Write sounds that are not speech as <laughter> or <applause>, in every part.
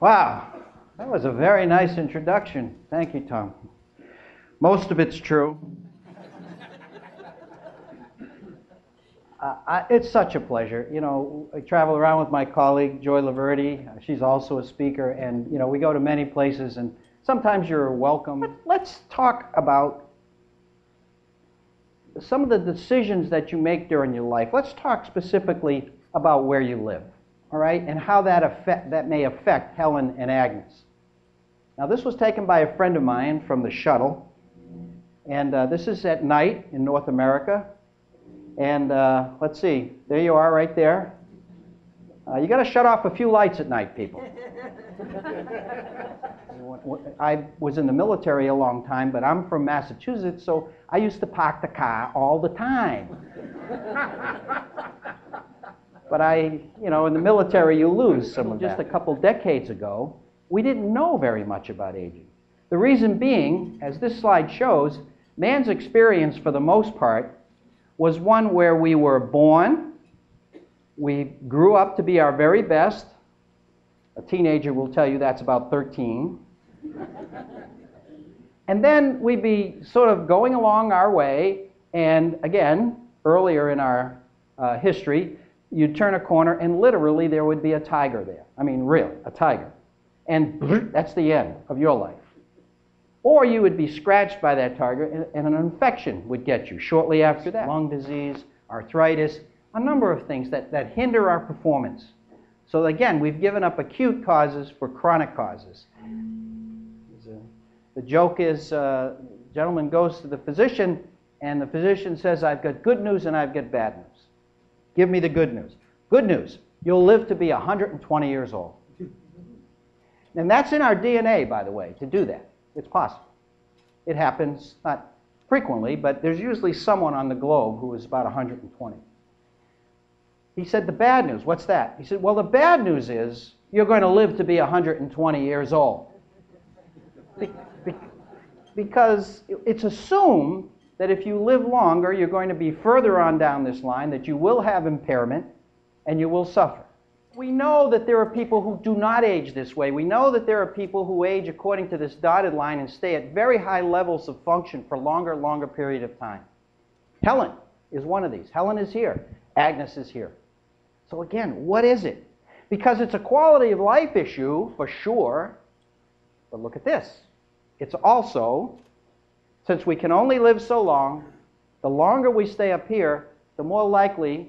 Wow, that was a very nice introduction. Thank you, Tom. Most of it's true. <laughs> Uh, I, it's such a pleasure. You know, I travel around with my colleague Joy Laverty. She's also a speaker, and you know, we go to many places, and sometimes you're welcome. But let's talk about some of the decisions that you make during your life. Let's talk specifically about where you live, all right, and how that affect that may affect Helen and Agnes. Now, this was taken by a friend of mine from the shuttle, and uh, this is at night in North America. And uh, let's see, there you are right there. Uh, you got to shut off a few lights at night, people. <laughs> I was in the military a long time, but I'm from Massachusetts, so I used to park the car all the time. <laughs> but I, you know, in the military, you lose some of Just a couple decades ago, we didn't know very much about aging. The reason being, as this slide shows, man's experience for the most part was one where we were born, we grew up to be our very best. A teenager will tell you that's about 13. <laughs> and then we'd be sort of going along our way, and again, earlier in our uh, history, you'd turn a corner and literally there would be a tiger there. I mean, real, a tiger. And that's the end of your life. Or you would be scratched by that tiger and an infection would get you shortly after that. Lung disease, arthritis, a number of things that, that hinder our performance. So again, we've given up acute causes for chronic causes. The joke is, uh, gentleman goes to the physician, and the physician says, I've got good news and I've got bad news. Give me the good news. Good news, you'll live to be 120 years old. And that's in our DNA, by the way, to do that. It's possible. It happens, not frequently, but there's usually someone on the globe who is about 120. He said, The bad news, what's that? He said, Well, the bad news is you're going to live to be 120 years old. Be- be- because it's assumed that if you live longer, you're going to be further on down this line, that you will have impairment and you will suffer. We know that there are people who do not age this way. We know that there are people who age according to this dotted line and stay at very high levels of function for longer, longer period of time. Helen is one of these. Helen is here. Agnes is here. So again, what is it? Because it's a quality of life issue for sure. But look at this. It's also, since we can only live so long, the longer we stay up here, the more likely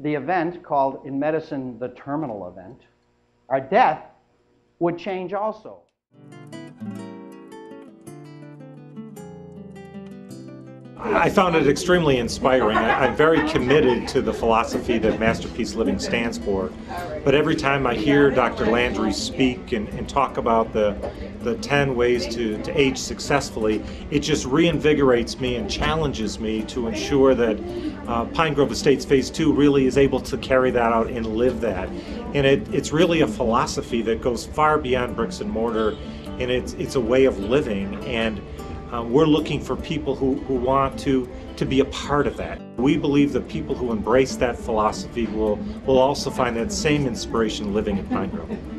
the event called in medicine the terminal event, our death would change also. I found it extremely inspiring. I, am very committed to the philosophy that Masterpiece Living stands for. But every time I hear Dr. Landry speak and, and talk about the, the 10 ways to, to age successfully, it just reinvigorates me and challenges me to ensure that uh, Pinegrove Estates Phase 2 really is able to carry that out and live that. And it, it's really a philosophy that goes far beyond bricks and mortar, and it's, it's a way of living. And uh, we're looking for people who, who want to, to be a part of that. We believe that people who embrace that philosophy will, will also find that same inspiration living in Pinegrove.